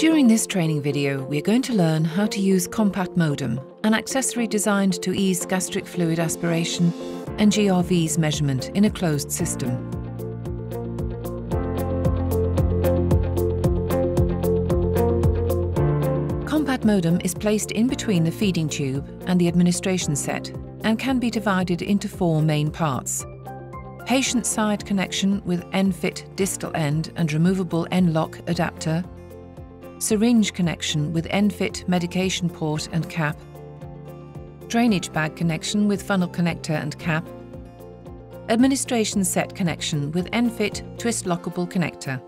During this training video, we are going to learn how to use Compat Modum, an accessory designed to ease gastric fluid aspiration and GRV's measurement in a closed system. Compat Modum is placed in between the feeding tube and the administration set and can be divided into four main parts. Patient side connection with ENFit distal end and removable N-lock adapter, syringe connection with ENFit medication port and cap, drainage bag connection with funnel connector and cap, administration set connection with ENFit twist lockable connector.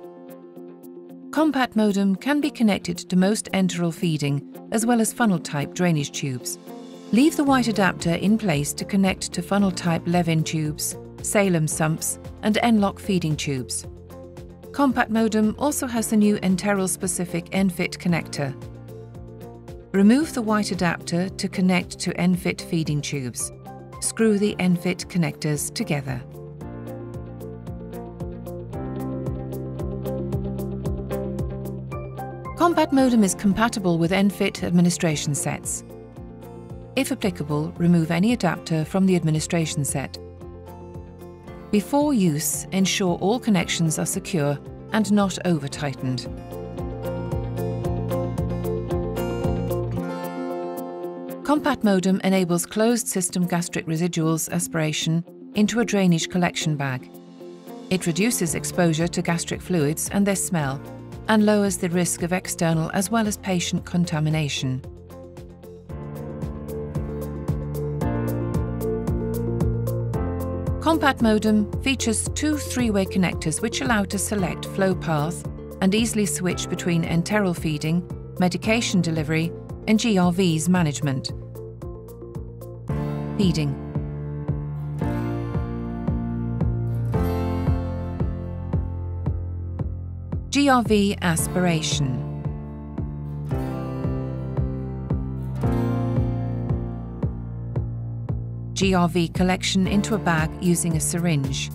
Compat modum can be connected to most enteral feeding as well as funnel type drainage tubes. Leave the white adapter in place to connect to funnel type Levin tubes, Salem sumps and N-lock feeding tubes. Compat modum also has the new enteral specific ENFit connector. Remove the white adapter to connect to ENFit feeding tubes. Screw the ENFit connectors together. Compat modum is compatible with ENFit administration sets. If applicable, remove any adapter from the administration set. Before use, ensure all connections are secure and not over-tightened. Compat modum enables closed system gastric residuals aspiration into a drainage collection bag. It reduces exposure to gastric fluids and their smell and lowers the risk of external as well as patient contamination. Compat modum features two three-way connectors which allow to select flow path and easily switch between enteral feeding, medication delivery and GRV's management. Feeding GRV aspiration. GRV collection into a bag using a syringe.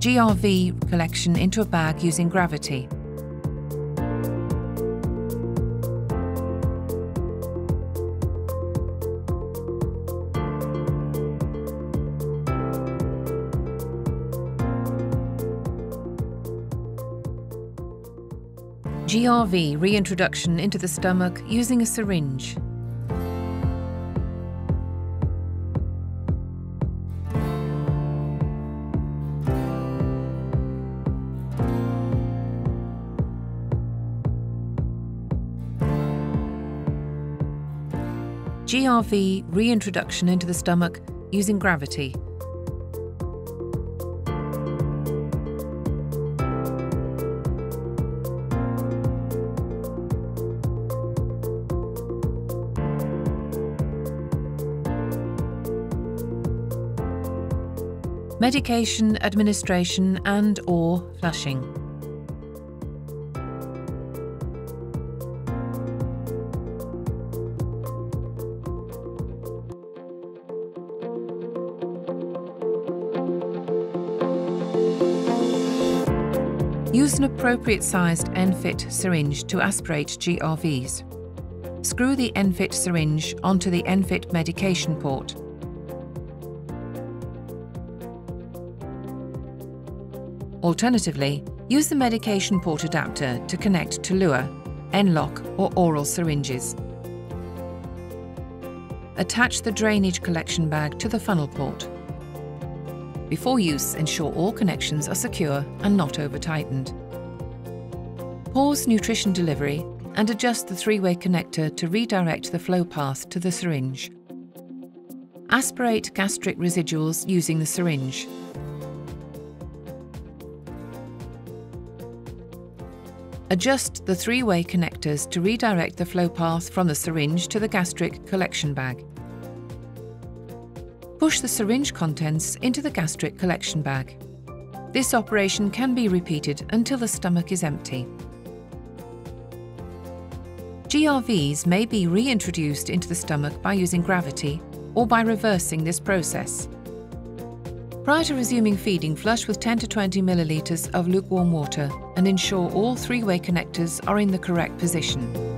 GRV collection into a bag using gravity. GRV reintroduction into the stomach using a syringe. GRV reintroduction into the stomach using gravity. Medication administration and or flushing. Use an appropriate sized ENFit syringe to aspirate GRVs. Screw the ENFit syringe onto the ENFit medication port Alternatively, use the medication port adapter to connect to Luer, N-lock or oral syringes. Attach the drainage collection bag to the funnel port. Before use, ensure all connections are secure and not over-tightened. Pause nutrition delivery and adjust the three-way connector to redirect the flow path to the syringe. Aspirate gastric residuals using the syringe. Adjust the three-way connectors to redirect the flow path from the syringe to the gastric collection bag. Push the syringe contents into the gastric collection bag. This operation can be repeated until the stomach is empty. GRVs may be reintroduced into the stomach by using gravity or by reversing this process. Prior to resuming feeding, flush with 10 to 20 millilitres of lukewarm water and ensure all three-way connectors are in the correct position.